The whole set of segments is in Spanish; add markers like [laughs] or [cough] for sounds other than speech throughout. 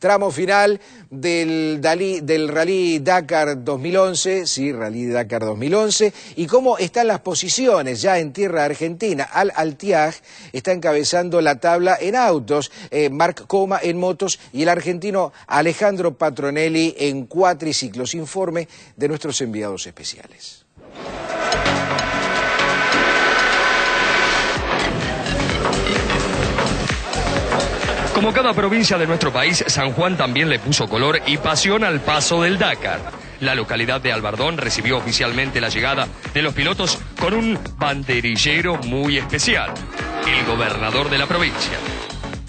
tramo final del, Rally Dakar 2011, sí, Rally Dakar 2011, y cómo están las posiciones ya en tierra argentina. Al Altiag está encabezando la tabla en autos, eh, Marc Coma en motos y el argentino Alejandro Patronelli en cuatriciclos. Informe de nuestros enviados especiales. Como cada provincia de nuestro país, San Juan también le puso color y pasión al paso del Dakar. La localidad de Albardón recibió oficialmente la llegada de los pilotos con un banderillero muy especial, el gobernador de la provincia.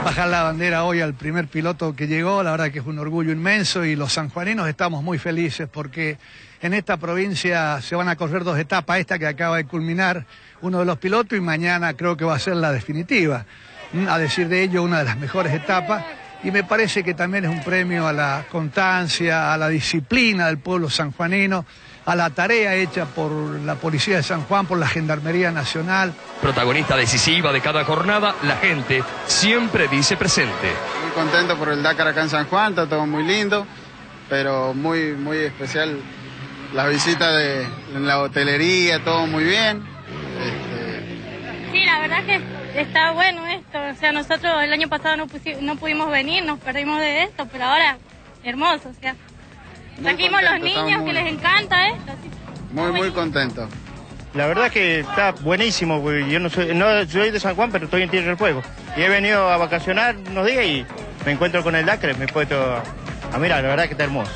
Bajar la bandera hoy al primer piloto que llegó, la verdad que es un orgullo inmenso y los sanjuaninos estamos muy felices porque en esta provincia se van a correr dos etapas, esta que acaba de culminar uno de los pilotos y mañana creo que va a ser la definitiva a decir de ello, una de las mejores etapas. Y me parece que también es un premio a la constancia, a la disciplina del pueblo sanjuanino, a la tarea hecha por la Policía de San Juan, por la Gendarmería Nacional. Protagonista decisiva de cada jornada, la gente siempre dice presente. Muy contento por el Dakar acá en San Juan, está todo muy lindo, pero muy, muy especial la visita de en la hotelería, todo muy bien. Este... Sí, la verdad que está bueno esto. O sea, nosotros el año pasado no, no pudimos venir, nos perdimos de esto, pero ahora hermoso. O sea, trajimos los niños que les encanta esto. Muy, muy contento. La verdad que está buenísimo, yo no soy, no soy de San Juan, pero estoy en Tierra del Fuego. Y he venido a vacacionar unos días y me encuentro con el Dacre, me he puesto a mirar, la verdad que está hermoso.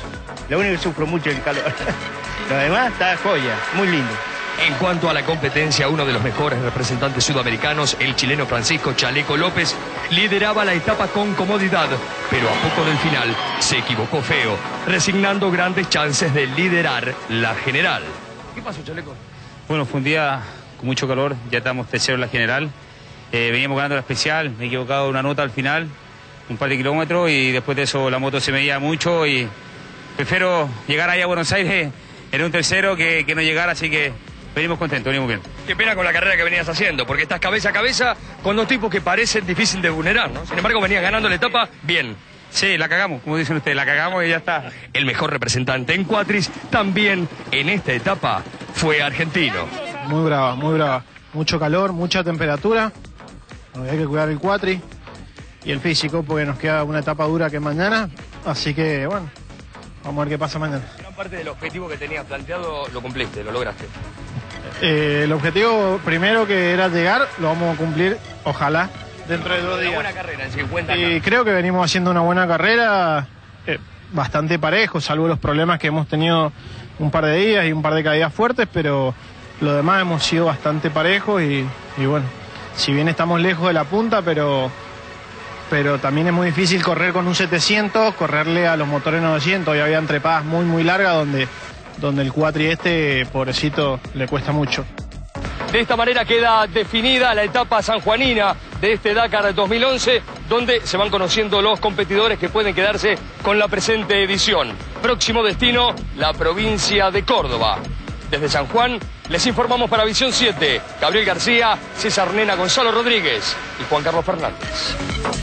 Lo único que sufro mucho es el calor. [laughs] Lo demás está joya, muy lindo. En cuanto a la competencia, uno de los mejores representantes sudamericanos, el chileno Francisco Chaleco López, lideraba la etapa con comodidad, pero a poco del final se equivocó feo, resignando grandes chances de liderar la general. ¿Qué pasó, Chaleco? Bueno, fue un día con mucho calor, ya estamos tercero en la general. Eh, veníamos ganando la especial, me he equivocado una nota al final, un par de kilómetros, y después de eso la moto se medía mucho y prefiero llegar ahí a Buenos Aires en un tercero que, que no llegar, así que venimos contentos, venimos bien. Qué pena con la carrera que venías haciendo, porque estás cabeza a cabeza con dos tipos que parecen difíciles de vulnerar, ¿no? Sin embargo, venías ganando la etapa bien. Sí, la cagamos, como dicen ustedes, la cagamos y ya está. El mejor representante en Cuatris también en esta etapa fue argentino. Muy brava, muy brava. Mucho calor, mucha temperatura. hay que cuidar el Cuatri y el físico porque nos queda una etapa dura que mañana. Así que, bueno, vamos a ver qué pasa mañana. Gran parte del objetivo que tenías planteado lo cumpliste, lo lograste. Eh, el objetivo primero que era llegar, lo vamos a cumplir, ojalá, dentro de dos días. Una buena carrera en 50 Y creo que venimos haciendo una buena carrera, eh, bastante parejo, salvo los problemas que hemos tenido un par de días y un par de caídas fuertes, pero lo demás hemos sido bastante parejos y, bueno, si bien estamos lejos de la punta, pero pero también es muy difícil correr con un 700, correrle a los motores 900 y había trepadas muy muy largas donde donde el cuatri este, pobrecito, le cuesta mucho. De esta manera queda definida la etapa sanjuanina de este Dakar 2011, donde se van conociendo los competidores que pueden quedarse con la presente edición. Próximo destino, la provincia de Córdoba. Desde San Juan les informamos para Visión 7, Gabriel García, César Nena, Gonzalo Rodríguez y Juan Carlos Fernández.